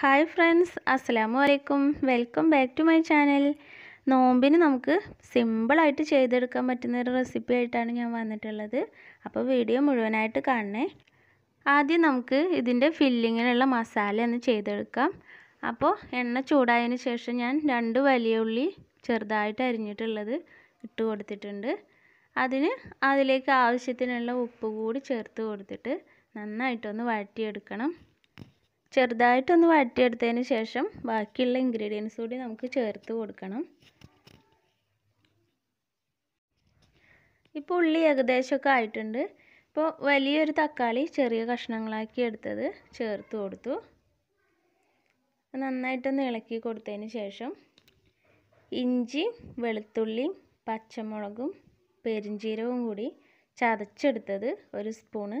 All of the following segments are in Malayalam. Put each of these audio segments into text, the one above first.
ഹായ് ഫ്രണ്ട്സ് അസ്സലാമു അലൈക്കും welcome back to my channel. നോമ്പിന് നമുക്ക് സിമ്പിളായിട്ട് ചെയ്തെടുക്കാൻ പറ്റുന്ന ഒരു റെസിപ്പി ആയിട്ടാണ് ഞാൻ വന്നിട്ടുള്ളത്. അപ്പോൾ വീഡിയോ മുഴുവനായിട്ട് കാണണേ. ആദ്യം നമുക്ക് ഇതിന്റെ ഫില്ലിങ്ങിനുള്ള മസാല ഒന്ന് ചെയ്തെടുക്കാം. അപ്പോൾ എണ്ണ ചൂടായതിന് ശേഷം ഞാൻ രണ്ട് വലിയ ഉള്ളി ചെറുതായിട്ട് അരിഞ്ഞിട്ടുള്ളത് ഇട്ട് കൊടുത്തിട്ടുണ്ട്. അതിന് അതിലേക്ക് ആവശ്യത്തിനുള്ള ഉപ്പ് കൂടി ചേർത്ത് കൊടുത്തിട്ട് നന്നായിട്ടൊന്ന് വഴറ്റിയെടുക്കണം. ചെറുതായിട്ടൊന്ന് വഴറ്റിയെടുത്തതിന് ശേഷം ബാക്കിയുള്ള ഇൻഗ്രീഡിയൻസ് കൂടി നമുക്ക് ചേർത്ത് കൊടുക്കണം. ഇപ്പോൾ ഉള്ളി ഏകദേശമൊക്കെ ആയിട്ടുണ്ട്. ഇപ്പോൾ വലിയൊരു തക്കാളി ചെറിയ കഷ്ണങ്ങളാക്കി എടുത്തത് ചേർത്ത് കൊടുത്തു. നന്നായിട്ടൊന്ന് ഇളക്കി കൊടുത്തതിന് ശേഷം ഇഞ്ചി വെളുത്തുള്ളി പച്ചമുളകും പെരിഞ്ചീരവും കൂടി ചതച്ചെടുത്തത് ഒരു സ്പൂണ്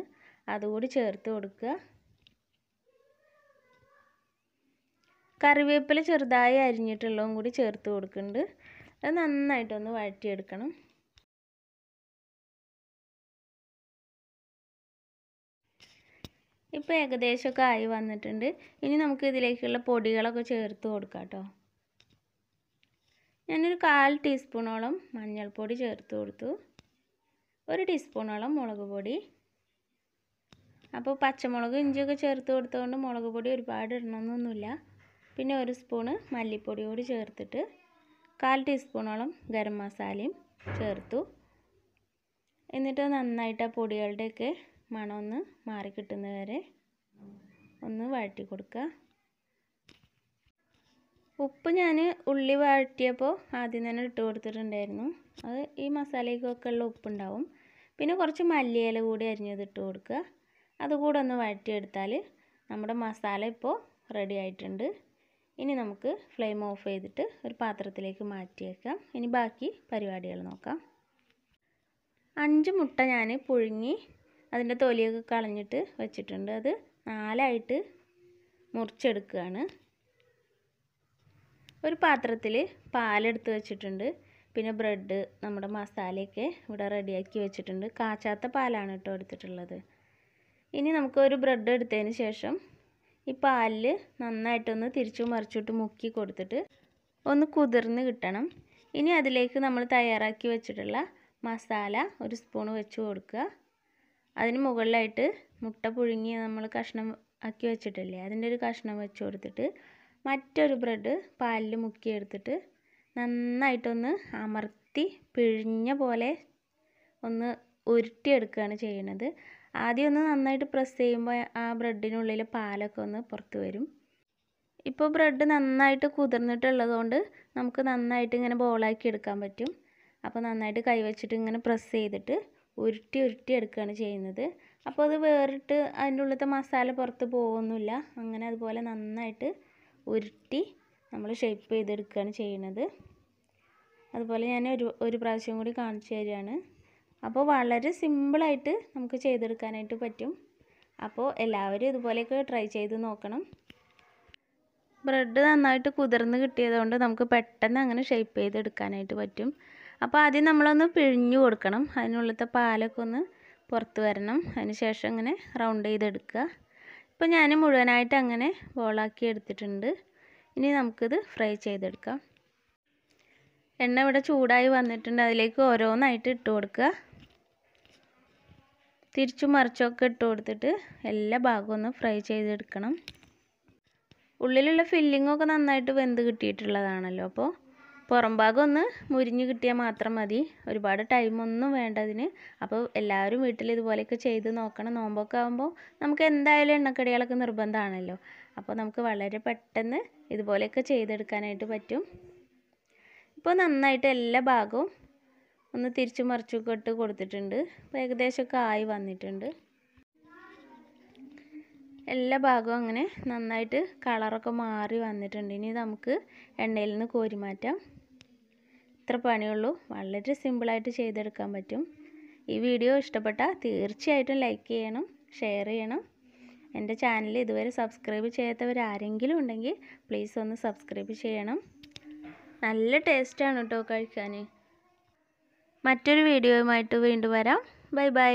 അതുകൂടി ചേർത്ത് കൊടുക്കുക. കറിവേപ്പില ചെറുതായി അരിഞ്ഞിട്ടുള്ളതും കൂടി ചേർത്ത് കൊടുക്കുന്നുണ്ട്. അത് നന്നായിട്ടൊന്ന് വഴറ്റിയെടുക്കണം. ഇപ്പോൾ ഏകദേശമൊക്കെ ആയി വന്നിട്ടുണ്ട്. ഇനി നമുക്ക് ഇതിലേക്കുള്ള പൊടികളൊക്കെ ചേർത്ത് കൊടുക്കാം കേട്ടോ. ഞാനൊരു കാൽ ടീസ്പൂണോളം മഞ്ഞൾപ്പൊടി ചേർത്ത് കൊടുത്തു. ഒരു ടീസ്പൂണോളം മുളക് പൊടി. അപ്പോൾ പച്ചമുളക് ഇഞ്ചിയൊക്കെ ചേർത്ത് കൊടുത്തുകൊണ്ട് മുളക് പൊടി ഒരുപാട് ഇടണമെന്നൊന്നുമില്ല പിന്നെ ഒരു സ്പൂണ് മല്ലിപ്പൊടി കൂടി ചേർത്തിട്ട് കാൽ ടീസ്പൂണോളം ഗരം മസാലയും ചേർത്തു. എന്നിട്ട് നന്നായിട്ട് ആ പൊടികളുടെയൊക്കെ മണമൊന്ന് മാറി കിട്ടുന്നത് വരെ ഒന്ന് വഴറ്റി കൊടുക്കുക. ഉപ്പ് ഞാൻ ഉള്ളി വഴറ്റിയപ്പോൾ ആദ്യം തന്നെ ഇട്ട് കൊടുത്തിട്ടുണ്ടായിരുന്നു. അത് ഈ മസാലയ്ക്കൊക്കെ ഉള്ള ഉപ്പുണ്ടാവും. പിന്നെ കുറച്ച് മല്ലിയില കൂടി അരിഞ്ഞത് ഇട്ട് കൊടുക്കുക. അതുകൂടെ ഒന്ന് വഴറ്റിയെടുത്താൽ നമ്മുടെ മസാല ഇപ്പോൾ റെഡി ആയിട്ടുണ്ട്. ഇനി നമുക്ക് ഫ്ലെയിം ഓഫ് ചെയ്തിട്ട് ഒരു പാത്രത്തിലേക്ക് മാറ്റിയേക്കാം ഇനി ബാക്കി പരിപാടികൾ നോക്കാം. അഞ്ച് മുട്ട ഞാൻ പുഴുങ്ങി അതിന്റെ തൊലിയൊക്കെ കളഞ്ഞിട്ട് വെച്ചിട്ടുണ്ട്. അത് നാലായിട്ട് മുറിച്ചെടുക്കുകയാണ്. ഒരു പാത്രത്തിൽ പാലെടുത്ത് വെച്ചിട്ടുണ്ട്. പിന്നെ ബ്രെഡ് നമ്മുടെ മസാലയൊക്കെ ഇവിടെ റെഡിയാക്കി വെച്ചിട്ടുണ്ട്. കാച്ചാത്ത പാലാണ് കേട്ടോ എടുത്തിട്ടുള്ളത്. ഇനി നമുക്ക് ഒരു ബ്രെഡ് എടുത്തതിന് ശേഷം ഈ പാലിൽ നന്നായിട്ടൊന്ന് തിരിച്ചു മറിച്ചിട്ട് മുക്കി കൊടുത്തിട്ട് ഒന്ന് കുതിർന്ന് കിട്ടണം. ഇനി അതിലേക്ക് നമ്മൾ തയ്യാറാക്കി വെച്ചിട്ടുള്ള മസാല ഒരു സ്പൂൺ വെച്ച് കൊടുക്കുക. അതിന് മുകളിലായിട്ട് മുട്ട പുഴുങ്ങി നമ്മൾ കഷ്ണം ആക്കി വെച്ചിട്ടില്ലേ അതിന്റെ ഒരു കഷ്ണം വെച്ച് കൊടുത്തിട്ട് മറ്റൊരു ബ്രെഡ് പാലിൽ മുക്കിയെടുത്തിട്ട് നന്നായിട്ടൊന്ന് അമർത്തി പിഴിഞ്ഞ പോലെ ഒന്ന് ഉരുട്ടിയെടുക്കുകയാണ് ചെയ്യുന്നത്. ആദ്യം ഒന്ന് നന്നായിട്ട് പ്രസ് ചെയ്യുമ്പോൾ ആ ബ്രെഡിനുള്ളിൽ പാലൊക്കെ ഒന്ന് പുറത്ത് വരും. ഇപ്പോൾ ബ്രെഡ് നന്നായിട്ട് കുതിർന്നിട്ടുള്ളതുകൊണ്ട് നമുക്ക് നന്നായിട്ട് ഇങ്ങനെ ബോളാക്കി എടുക്കാൻ പറ്റും. അപ്പോൾ നന്നായിട്ട് കൈവച്ചിട്ട് ഇങ്ങനെ പ്രസ് ചെയ്തിട്ട് ഉരുട്ടി ഉരുട്ടി എടുക്കുകയാണ് ചെയ്യുന്നത്. അപ്പോൾ അത് വേറിട്ട് അതിന്റെ ഉള്ളിലത്തെ മസാല പുറത്ത് പോകുന്നില്ല അങ്ങനെ അതുപോലെ നന്നായിട്ട് ഉരുട്ടി നമ്മൾ ഷേപ്പ് ചെയ്തെടുക്കുകയാണ് ചെയ്യുന്നത്. അതുപോലെ ഞാൻ ഒരു ഒരു പ്രാവശ്യം കൂടി കാണിച്ചു തരികയാണ് അപ്പോൾ വളരെ സിമ്പിളായിട്ട് നമുക്ക് ചെയ്തെടുക്കാനായിട്ട് പറ്റും. അപ്പോൾ എല്ലാവരും ഇതുപോലെയൊക്കെ ട്രൈ ചെയ്ത് നോക്കണം. ബ്രെഡ് നന്നായിട്ട് കുതിർന്ന് കിട്ടിയതുകൊണ്ട് നമുക്ക് പെട്ടെന്ന് അങ്ങനെ ഷേപ്പ് ചെയ്തെടുക്കാനായിട്ട് പറ്റും. അപ്പോൾ ആദ്യം നമ്മളൊന്ന് പിഴിഞ്ഞു കൊടുക്കണം. അതിനുള്ളിലത്തെ പാലൊക്കെ ഒന്ന് പുറത്ത് വരണം. അതിന് ശേഷം ഇങ്ങനെ റൗണ്ട് ചെയ്തെടുക്കുക. ഇപ്പോൾ ഞാൻ മുഴുവനായിട്ട് അങ്ങനെ ബോളാക്കി എടുത്തിട്ടുണ്ട്. ഇനി നമുക്കിത് ഫ്രൈ ചെയ്തെടുക്കാം. എണ്ണ ഇവിടെ ചൂടായി വന്നിട്ടുണ്ട്. അതിലേക്ക് ഓരോന്നായിട്ട് ഇട്ട് കൊടുക്കുക. തിരിച്ചു മറിച്ചൊക്കെ ഇട്ട് കൊടുത്തിട്ട് എല്ലാ ഭാഗവും ഒന്ന് ഫ്രൈ ചെയ്തെടുക്കണം. ഉള്ളിലുള്ള ഫില്ലിങ്ങൊക്കെ നന്നായിട്ട് വെന്ത് കിട്ടിയിട്ടുള്ളതാണല്ലോ. അപ്പോൾ പുറം ഭാഗം ഒന്ന് മുരിഞ്ഞ് കിട്ടിയാൽ മാത്രം മതി. ഒരുപാട് ടൈമൊന്നും വേണ്ട അതിന് അപ്പോൾ എല്ലാവരും വീട്ടിൽ ഇതുപോലെയൊക്കെ ചെയ്ത് നോക്കണം. നോമ്പൊക്കെ ആകുമ്പോൾ നമുക്ക് എന്തായാലും എണ്ണക്കടികളൊക്കെ നിർബന്ധമാണല്ലോ. അപ്പോൾ നമുക്ക് വളരെ പെട്ടെന്ന് ഇതുപോലെയൊക്കെ ചെയ്തെടുക്കാനായിട്ട് പറ്റും. ഇപ്പോൾ നന്നായിട്ട് എല്ലാ ഭാഗവും ഒന്ന് തിരിച്ചു മറിച്ചൊക്കെ ഇട്ട് കൊടുത്തിട്ടുണ്ട്. അപ്പോൾ ഏകദേശമൊക്കെ ആയി വന്നിട്ടുണ്ട്. എല്ലാ ഭാഗവും അങ്ങനെ നന്നായിട്ട് കളറൊക്കെ മാറി വന്നിട്ടുണ്ട്. ഇനി നമുക്ക് എണ്ണയിൽ നിന്ന് കോരി മാറ്റാം. ഇത്ര പണിയുള്ളൂ വളരെ സിമ്പിളായിട്ട് ചെയ്തെടുക്കാൻ പറ്റും. ഈ വീഡിയോ ഇഷ്ടപ്പെട്ടാൽ തീർച്ചയായിട്ടും ലൈക്ക് ചെയ്യണം ഷെയർ ചെയ്യണം. എന്റെ ചാനൽ ഇതുവരെ സബ്സ്ക്രൈബ് ചെയ്യാത്തവർ ആരെങ്കിലും ഉണ്ടെങ്കിൽ പ്ലീസ് ഒന്ന് സബ്സ്ക്രൈബ് ചെയ്യണം. നല്ല ടേസ്റ്റാണ് കേട്ടോ കഴിക്കാൻ. മറ്റൊരു വീഡിയോയുമായിട്ട് വീണ്ടും വരാം. Bye bye.